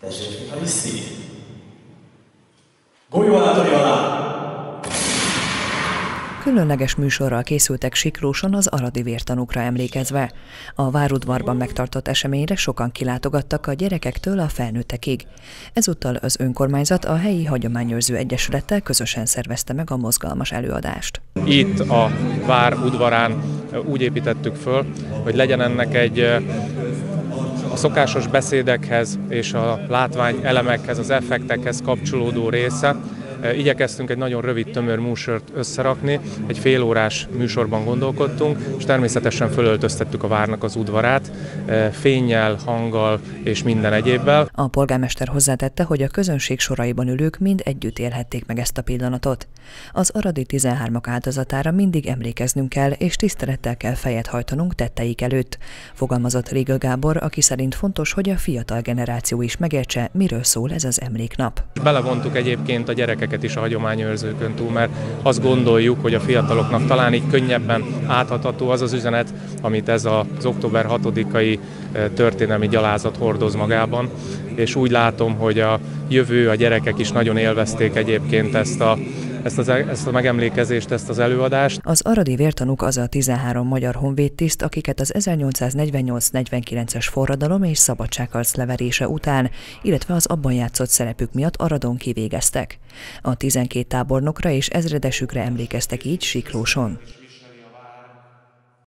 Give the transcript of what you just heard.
Tessék, a viszi. Golyó alá! Különleges műsorral készültek Siklóson az aradi vértanúkra emlékezve. A Várudvarban megtartott eseményre sokan kilátogattak a gyerekektől a felnőttekig. Ezúttal az önkormányzat a helyi hagyományőrző egyesülettel közösen szervezte meg a mozgalmas előadást. Itt a Vár udvarán úgy építettük föl, hogy legyen ennek egy szokásos beszédekhez és a látvány elemekhez, az effektekhez kapcsolódó része, Igyekeztünk egy nagyon rövid, tömör műsort összerakni, egy félórás műsorban gondolkodtunk, és természetesen fölöltöztettük a várnak az udvarát, fényjel, hanggal és minden egyébbel. A polgármester hozzátette, hogy a közönség soraiban ülők mind együtt élhették meg ezt a pillanatot. Az aradi 13-ak áldozatára mindig emlékeznünk kell, és tisztelettel kell fejet hajtanunk tetteik előtt, fogalmazott Régel Gábor, aki szerint fontos, hogy a fiatal generáció is megértse, miről szól ez az emléknap. Belevontuk egyébként a gyerekek gyerekeket is a hagyományőrzőkön túl, mert azt gondoljuk, hogy a fiataloknak talán így könnyebben áthatható az az üzenet, amit ez az október 6-ai eh, történelmi gyalázat hordoz magában, és úgy látom, hogy a jövő, a gyerekek is nagyon élvezték egyébként ezt a ezt, az, ezt a megemlékezést, ezt az előadást. Az aradi vértanúk az a 13 magyar honvédtiszt, akiket az 1848-49-es forradalom és szabadságharc leverése után, illetve az abban játszott szerepük miatt Aradon kivégeztek. A 12 tábornokra és ezredesükre emlékeztek így Siklóson.